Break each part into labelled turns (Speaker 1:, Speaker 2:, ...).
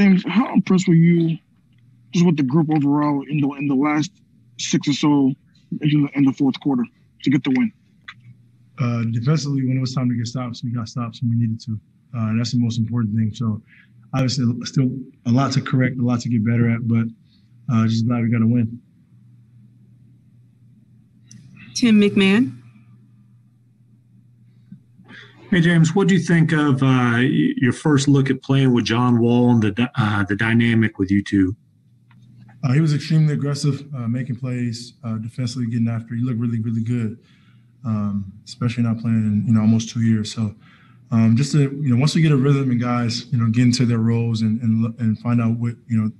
Speaker 1: James, how impressed were you just with the group overall in the in the last six or so in the, in the fourth quarter to get the win?
Speaker 2: Uh, defensively, when it was time to get stops, we got stops when we needed to. Uh, and that's the most important thing. So, obviously, still a lot to correct, a lot to get better at, but uh, just glad we got a win.
Speaker 3: Tim McMahon.
Speaker 4: Hey James, what do you think of uh, your first look at playing with John Wall and the uh, the dynamic with you two?
Speaker 2: Uh, he was extremely aggressive, uh, making plays, uh, defensively getting after. He looked really, really good, um, especially not playing in you know almost two years. So um, just to you know, once we get a rhythm and guys you know get into their roles and and, and find out what you know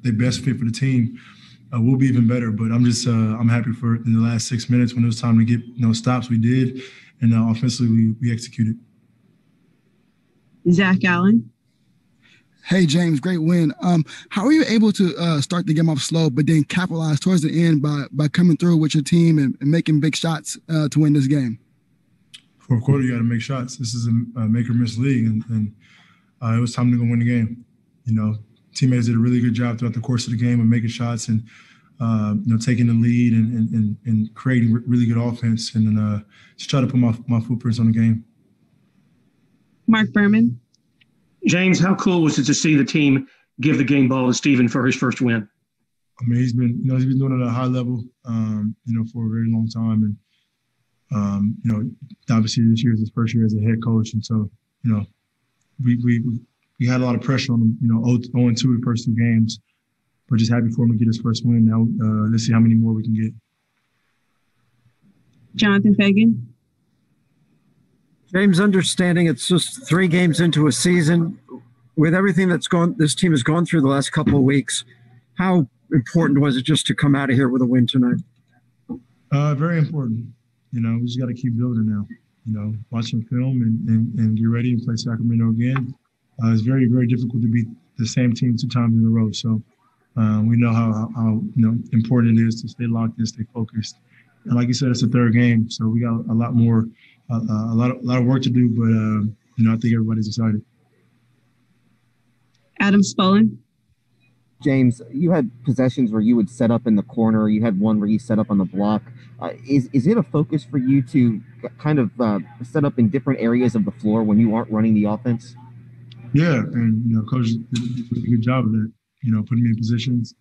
Speaker 2: they best fit for the team, uh, we'll be even better. But I'm just I'm happy for in the last six minutes when it was time to get you know stops, we did and uh, offensively we, we executed.
Speaker 3: Zach Allen.
Speaker 5: Hey James, great win. Um, how are you able to uh, start the game off slow, but then capitalize towards the end by by coming through with your team and, and making big shots uh, to win this game?
Speaker 2: Fourth quarter, you got to make shots. This is a, a make or miss league, and, and uh, it was time to go win the game. You know, teammates did a really good job throughout the course of the game of making shots and uh, you know, taking the lead and and, and creating really good offense, and then uh, just try to put my my footprints on the game.
Speaker 3: Mark Berman.
Speaker 6: James, how cool was it to see the team give the game ball to Stephen for his first win?
Speaker 2: I mean, he's been, you know, he's been doing it at a high level, um, you know, for a very long time, and um, you know, obviously this year is his first year as a head coach, and so, you know, we we we had a lot of pressure on him, you know, 0 and 2 the first two games we're just happy for him to get his first win. Now uh, let's see how many more we can get.
Speaker 3: Jonathan Feigen.
Speaker 7: James, understanding it's just three games into a season, with everything that's gone, this team has gone through the last couple of weeks. How important was it just to come out of here with a win tonight?
Speaker 2: Uh, very important. You know, we just got to keep building now. You know, watch some film and, and, and get ready and play Sacramento again. Uh, it's very, very difficult to beat the same team two times in a row. So um, we know how, how you know important it is to stay locked in, stay focused. And like you said, it's the third game, so we got a lot more, uh, a lot of, a lot of work to do. But uh, you know, I think everybody's excited.
Speaker 3: Adam Spolane.
Speaker 8: James, you had possessions where you would set up in the corner. You had one where you set up on the block. Uh, is is it a focus for you to kind of uh, set up in different areas of the floor when you aren't running the offense?
Speaker 2: Yeah, and you know, coach did a good job of that you know, putting me in positions.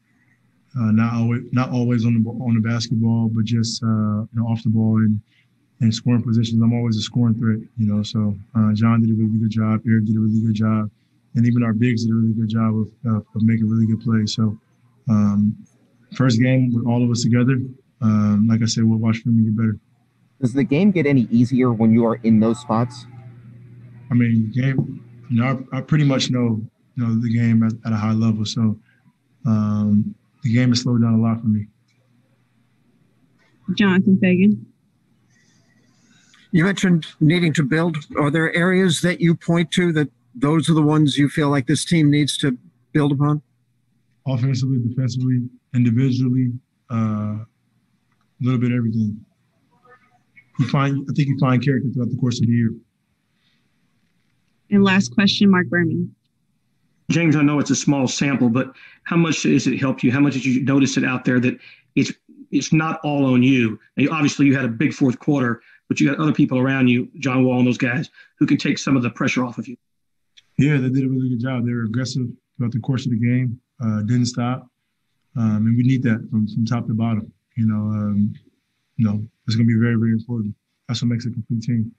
Speaker 2: Uh, not always, not always on the on the basketball, but just uh, you know, off the ball and and scoring positions. I'm always a scoring threat, you know. So uh, John did a really good job. Eric did a really good job, and even our bigs did a really good job of uh, of making really good plays. So um, first game with all of us together. Um, like I said, we'll watch film and get better.
Speaker 8: Does the game get any easier when you are in those spots?
Speaker 2: I mean, game. You know, I, I pretty much know you know the game at, at a high level. So um, the game has slowed down a lot for me.
Speaker 3: Jonathan Feigen.
Speaker 7: You mentioned needing to build. Are there areas that you point to that those are the ones you feel like this team needs to build upon?
Speaker 2: Offensively, defensively, individually, uh, a little bit everything. You find, I think you find character throughout the course of the year.
Speaker 3: And last question, Mark Berman.
Speaker 6: James, I know it's a small sample, but how much has it helped you? How much did you notice it out there that it's it's not all on you? Now, obviously, you had a big fourth quarter, but you got other people around you, John Wall and those guys, who can take some of the pressure off of you.
Speaker 2: Yeah, they did a really good job. They were aggressive throughout the course of the game, uh, didn't stop, um, and we need that from, from top to bottom. You know, um, you know, it's going to be very, very important. That's what makes a complete team.